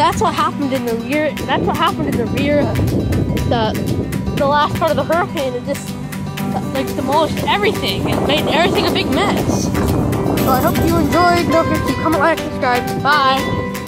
that's what happened in the rear. That's what happened in the rear. The the last part of the hurricane. It just like demolished everything. It made everything a big mess. So I hope you enjoyed. Don't forget to comment, like, subscribe. Bye.